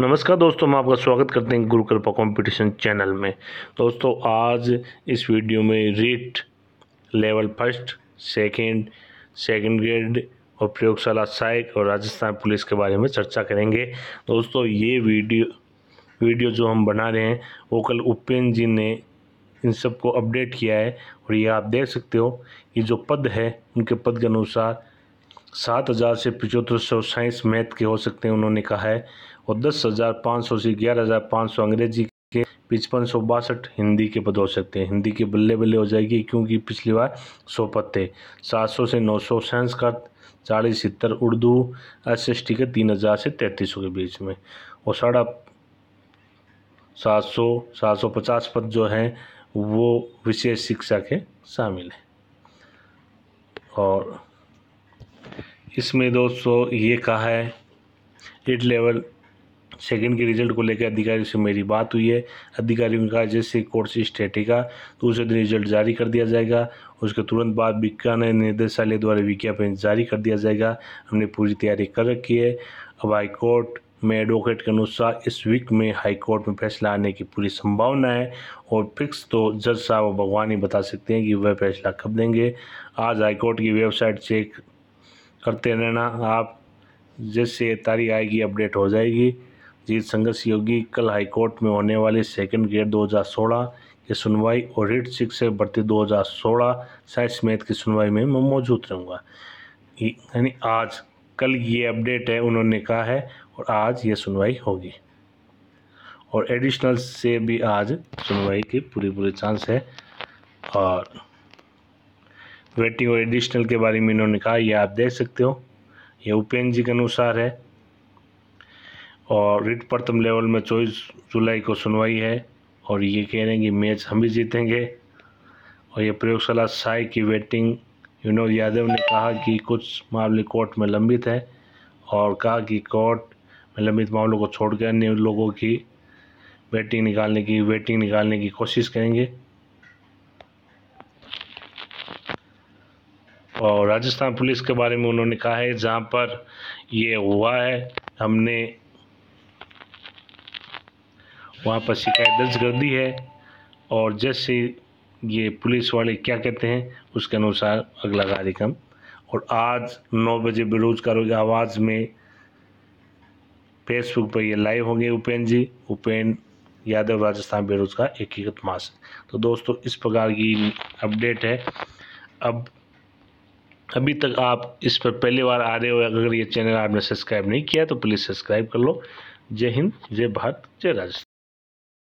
नमस्कार दोस्तों हम आपका स्वागत करते हैं गुरु कृपा कंपटीशन चैनल में। दोस्तों, आज इस वीडियो में REET level first second second grade और प्रयोगशाला सहायक और राजस्थान पुलिस के बारे में चर्चा करेंगे। दोस्तों, ये वीडियो वीडियो जो हम बना रहे हैं, वो कल उपेंद्र जी ने इन सबको अपडेट किया है और ये आप देख सकते हो, ये जो पद है, उनके पद के अनुसार सात हज़ार से पिचहत्तर सौ साइंस मैथ के हो सकते हैं, उन्होंने कहा है। और दस हज़ार पाँच सौ से ग्यारह हज़ार पाँच सौ अंग्रेज़ी के, पचपन सौ बासठ हिंदी के पद हो सकते हैं। हिंदी के बल्ले बल्ले हो जाएगी क्योंकि पिछली बार सौ पद थे। सात सौ से नौ सौ संस्कृत चालीस सत्तर उर्दू एस एस टी के तीन हज़ार से तैंतीस सौ के बीच में। और साढ़ा सात सौ सात सौ पचास पद जो हैं, वो विशेष शिक्षा के शामिल हैं। और इसमें दोस्तों ये कहा है एट लेवल सेकंड के रिज़ल्ट को लेकर अधिकारियों से मेरी बात हुई है। अधिकारियों ने कहा, जैसे कोर्ट से स्टेटिका दूसरे दिन रिज़ल्ट जारी कर दिया जाएगा। उसके तुरंत बाद बीकानेर निदेशालय द्वारा विज्ञापन जारी कर दिया जाएगा। हमने पूरी तैयारी कर रखी है। अब हाईकोर्ट में एडवोकेट के अनुसार इस वीक में हाई कोर्ट में फैसला आने की पूरी संभावना है और फिक्स तो जज साहब भगवान ही बता सकते हैं कि वह फैसला कब देंगे। आज हाईकोर्ट की वेबसाइट चेक करते रहना। आप जैसे तारीख आएगी, अपडेट हो जाएगी। जीत संघर्ष योगी कल हाईकोर्ट में होने वाली सेकंड ग्रेड 2016 की सुनवाई और रिट से भर्ती 2016 साइंस मैथ की सुनवाई में मैं मौजूद रहूँगा। यानी आज कल ये अपडेट है, उन्होंने कहा है और आज ये सुनवाई होगी। और एडिशनल से भी आज सुनवाई की पूरी पूरी चांस है। और वेटिंग और एडिशनल के बारे में इन्होंने कहा यह आप देख सकते हो। ये उपेंद्र जी के अनुसार है। और रिट प्रथम लेवल में चौबीस जुलाई को सुनवाई है। और ये कह रहे हैं कि मैच हम भी जीतेंगे। और ये प्रयोगशाला साई की वेटिंग विनोद यादव ने कहा कि कुछ मामले कोर्ट में लंबित है। और कहा कि कोर्ट में लंबित मामलों को छोड़ कर अन्य लोगों की वेटिंग निकालने की वेटिंग निकालने की कोशिश करेंगे। और राजस्थान पुलिस के बारे में उन्होंने कहा है, जहाँ पर ये हुआ है, हमने वहाँ पर शिकायत दर्ज कर दी है और जैसे ये पुलिस वाले क्या कहते हैं, उसके अनुसार अगला कार्यक्रम। और आज नौ बजे बेरोजगारों की आवाज़ में फेसबुक पर ये लाइव होंगे उपेंद्र जी। उपेंद्र यादव राजस्थान बेरोजगार एकीकृत मास। तो दोस्तों, इस प्रकार की अपडेट है। अब अभी तक आप इस पर पहली बार आ रहे हो, अगर ये चैनल आपने सब्सक्राइब नहीं किया तो प्लीज़ सब्सक्राइब कर लो। जय हिंद, जय भारत, जय राजस्थान।